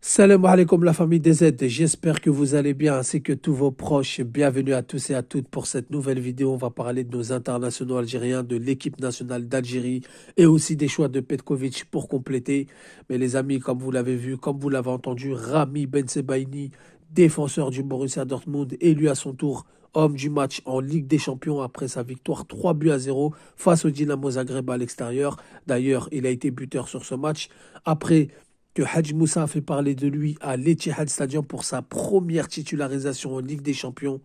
Salam alaikum la famille des aides, j'espère que vous allez bien ainsi que tous vos proches. Bienvenue à tous et à toutes pour cette nouvelle vidéo. On va parler de nos internationaux algériens, de l'équipe nationale d'Algérie et aussi des choix de Petkovic pour compléter. Mais les amis, comme vous l'avez vu, comme vous l'avez entendu, Rami Ben Sebaini, défenseur du Borussia Dortmund, élu à son tour homme du match en Ligue des Champions après sa victoire 3 buts à 0 face au Dynamo Zagreb à l'extérieur. D'ailleurs, il a été buteur sur ce match. Après que Hadj Moussa a fait parler de lui à l'Etihad Stadium pour sa première titularisation en Ligue des Champions.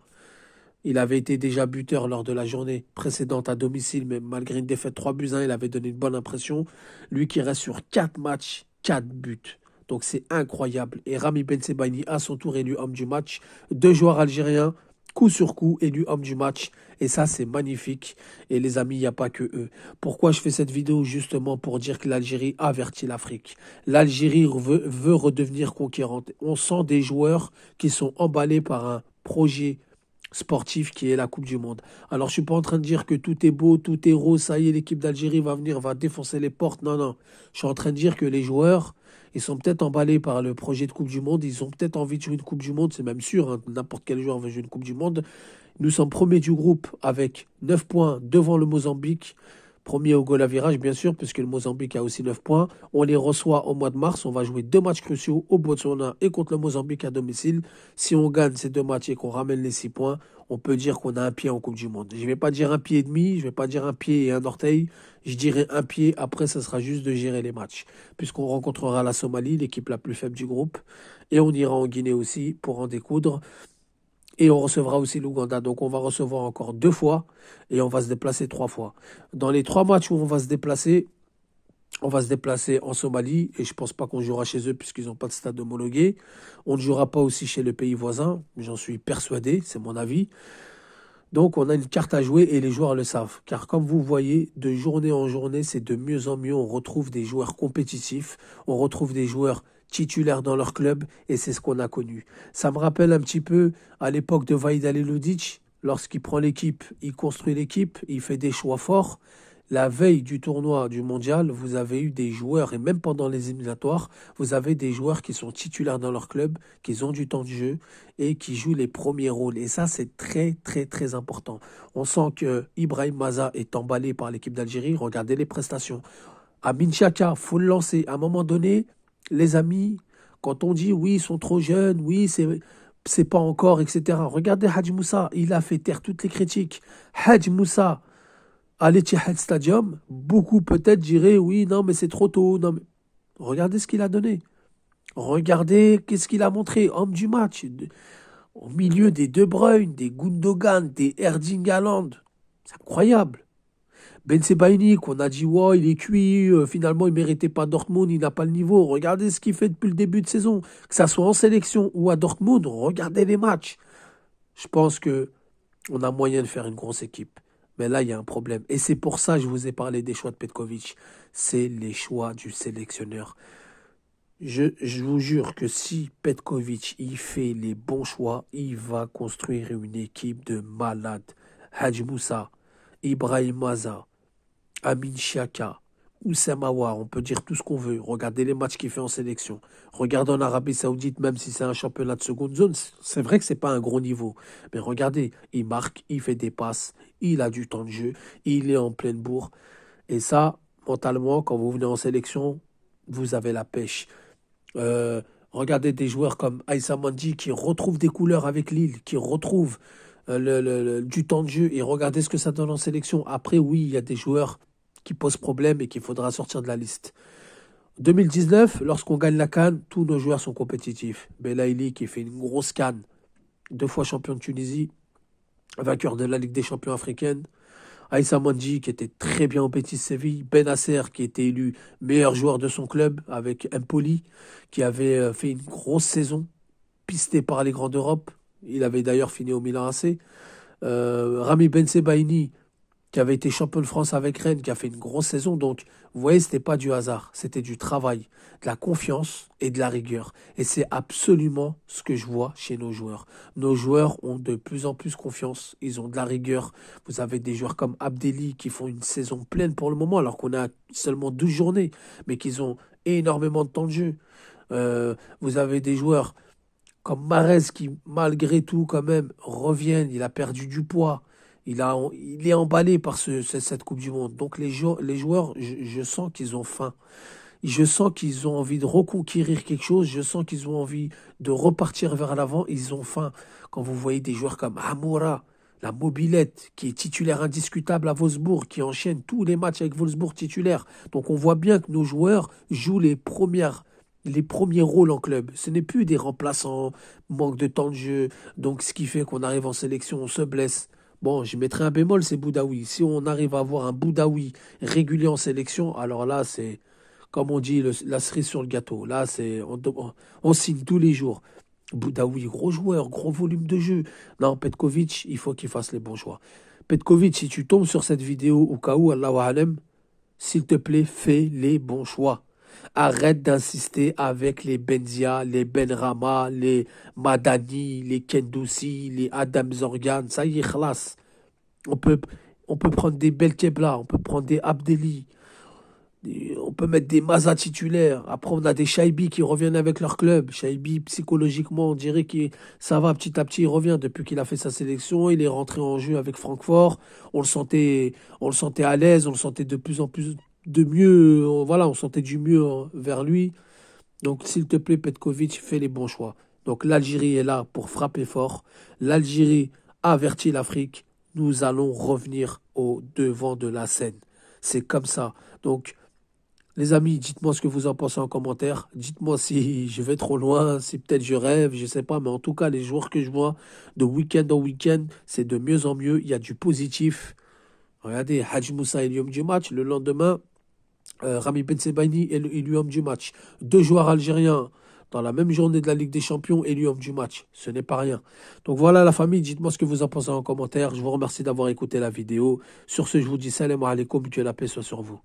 Il avait été déjà buteur lors de la journée précédente à domicile, mais malgré une défaite 3 buts 1, il avait donné une bonne impression. Lui qui reste sur 4 matchs, 4 buts. Donc c'est incroyable. Et Rami Ben Sebaini, à son tour, élu homme du match. Deux joueurs algériens, coup sur coup, élu homme du match. Et ça, c'est magnifique. Et les amis, il n'y a pas que eux. Pourquoi je fais cette vidéo? Justement pour dire que l'Algérie avertit l'Afrique. L'Algérie veut, redevenir conquérante. On sent des joueurs qui sont emballés par un projet sportif qui est la Coupe du Monde. Alors je suis pas en train de dire que tout est beau, tout est rose, ça y est, l'équipe d'Algérie va venir, va défoncer les portes. Non, non. Je suis en train de dire que les joueurs, ils sont peut-être emballés par le projet de Coupe du Monde. Ils ont peut-être envie de jouer une Coupe du Monde. C'est même sûr. Hein. N'importe quel joueur veut jouer une Coupe du Monde. Nous sommes premiers du groupe avec 9 points devant le Mozambique. Premier au goal à virage, bien sûr, puisque le Mozambique a aussi 9 points. On les reçoit au mois de mars. On va jouer deux matchs cruciaux au Botswana et contre le Mozambique à domicile. Si on gagne ces deux matchs et qu'on ramène les 6 points, on peut dire qu'on a un pied en Coupe du Monde. Je ne vais pas dire un pied et demi, je ne vais pas dire un pied et un orteil. Je dirais un pied. Après, ça sera juste de gérer les matchs. Puisqu'on rencontrera la Somalie, l'équipe la plus faible du groupe. Et on ira en Guinée aussi pour en découdre. Et on recevra aussi l'Ouganda. Donc on va recevoir encore deux fois et on va se déplacer trois fois. Dans les trois matchs où on va se déplacer, on va se déplacer en Somalie et je pense pas qu'on jouera chez eux puisqu'ils n'ont pas de stade homologué. On ne jouera pas aussi chez le pays voisin, j'en suis persuadé, c'est mon avis. Donc on a une carte à jouer et les joueurs le savent. Car comme vous voyez, de journée en journée, c'est de mieux en mieux. On retrouve des joueurs compétitifs, on retrouve des joueurs titulaires dans leur club et c'est ce qu'on a connu. Ça me rappelle un petit peu à l'époque de Vaïd Ludic, lorsqu'il prend l'équipe, il construit l'équipe, il fait des choix forts. La veille du tournoi du mondial, vous avez eu des joueurs, et même pendant les éliminatoires, vous avez des joueurs qui sont titulaires dans leur club, qui ont du temps de jeu et qui jouent les premiers rôles. Et ça, c'est très, très, très important. On sent que Ibrahim Maza est emballé par l'équipe d'Algérie. Regardez les prestations. Amin Chaka, faut le lancer. À un moment donné, les amis, quand on dit oui, ils sont trop jeunes, oui, c'est pas encore, etc. Regardez Hadj Moussa, il a fait taire toutes les critiques. Hadj Moussa, à l'Etihad Stadium, beaucoup peut-être diraient oui, non, mais c'est trop tôt. Non, mais... Regardez ce qu'il a donné. Regardez qu'est-ce qu'il a montré. Homme du match. Au milieu des De Bruyne, des Gundogan, des Erding Haaland. C'est incroyable. Ben Sebaini, qu'on a dit, ouais, il est cuit, euh, finalement, il méritait pas Dortmund, il n'a pas le niveau. Regardez ce qu'il fait depuis le début de saison. Que ça soit en sélection ou à Dortmund, regardez les matchs. Je pense que on a moyen de faire une grosse équipe. Mais là, il y a un problème. Et c'est pour ça que je vous ai parlé des choix de Petkovic. C'est les choix du sélectionneur. Je, je, vous jure que si Petkovic il fait les bons choix, il va construire une équipe de malades. Hadj Moussa, Ibrahim Maza, Amin Chiaka, Oussama on peut dire tout ce qu'on veut. Regardez les matchs qu'il fait en sélection. Regardez en Arabie Saoudite, même si c'est un championnat de seconde zone, c'est vrai que c'est pas un gros niveau. Mais regardez, il marque, il fait des passes, il a du temps de jeu, il est en pleine bourre. Et ça, mentalement, quand vous venez en sélection, vous avez la pêche. Euh, regardez des joueurs comme Aïssa Mandi qui retrouvent des couleurs avec Lille, qui retrouvent euh, le, du temps de jeu. Et regardez ce que ça donne en sélection. Après, oui, il y a des joueurs qui posent problème et qu'il faudra sortir de la liste. 2019, lorsqu'on gagne la Cannes, tous nos joueurs sont compétitifs. Belaïli qui fait une grosse Cannes, deux fois champion de Tunisie, vainqueur de la Ligue des champions africaine. Aïssa Mandji qui était très bien au Petit Séville. Ben Nasser qui était élu meilleur joueur de son club avec Empoli qui avait euh, fait une grosse saison pisté par les grands d'Europe. Il avait d'ailleurs fini au Milan AC. Euh, Rami Ben Sebaini qui avait été champion de France avec Rennes, qui a fait une grosse saison. Donc, vous voyez, c'était pas du hasard, c'était du travail, de la confiance et de la rigueur. Et c'est absolument ce que je vois chez nos joueurs. Nos joueurs ont de plus en plus confiance, ils ont de la rigueur. Vous avez des joueurs comme Abdelli qui font une saison pleine pour le moment, alors qu'on a seulement 12 journées, mais qu'ils ont énormément de temps de jeu. Euh, vous avez des joueurs comme Marez qui, malgré tout, quand même, reviennent. Il a perdu du poids. Il, a, il est emballé par ce, cette Coupe du Monde. Donc les, joueurs, les joueurs je, sens qu'ils ont faim. Je sens qu'ils ont envie de reconquérir quelque chose. Je sens qu'ils ont envie de repartir vers l'avant. Ils ont faim. Quand vous voyez des joueurs comme Amoura, la mobilette, qui est titulaire indiscutable à Wolfsburg, qui enchaîne tous les matchs avec Wolfsburg titulaire. Donc on voit bien que nos joueurs jouent les les premiers rôles en club. Ce n'est plus des remplaçants, manque de temps de jeu. Donc ce qui fait qu'on arrive en sélection, on se blesse. Bon, je mettrai un bémol, c'est Boudaoui. Si on arrive à avoir un Boudaoui régulier en sélection, alors là, c'est, comme on dit, la cerise sur le gâteau. Là, c'est, on, signe tous les jours. Boudaoui, gros joueur, gros volume de jeu. Non, Petkovic, il faut qu'il fasse les bons choix. Petkovic, si tu tombes sur cette vidéo au cas où, Allah s'il te plaît, fais les bons choix. Arrête d'insister avec les Benzia, les Benrama, les Madani, les Kendoussi, les Adam Zorgan. Ça y est, classe. On peut, on peut prendre des Belkebla, on peut prendre des Abdeli, on peut mettre des Maza titulaires. Après, on a des Shaibi qui reviennent avec leur club. Shaibi, psychologiquement, on dirait que ça va petit à petit. Il revient depuis qu'il a fait sa sélection. Il est rentré en jeu avec Francfort. On le sentait, on le sentait à l'aise. On le sentait de plus en plus de mieux, voilà, on sentait du mieux vers lui. Donc, s'il te plaît, Petkovic, fais les bons choix. Donc, l'Algérie est là pour frapper fort. L'Algérie avertit l'Afrique. Nous allons revenir au devant de la scène. C'est comme ça. Donc, les amis, dites-moi ce que vous en pensez en commentaire. Dites-moi si je vais trop loin, si peut-être je rêve, je sais pas. Mais en tout cas, les joueurs que je vois de week-end en week-end, c'est de mieux en mieux. Il y a du positif. Regardez, Haj Moussa est du match. Le lendemain, euh, Rami Bensebaini est l'élu homme du match. Deux joueurs algériens dans la même journée de la Ligue des Champions élu homme du match. Ce n'est pas rien. Donc voilà la famille, dites-moi ce que vous en pensez en commentaire. Je vous remercie d'avoir écouté la vidéo. Sur ce, je vous dis salam alaikum, que la paix soit sur vous.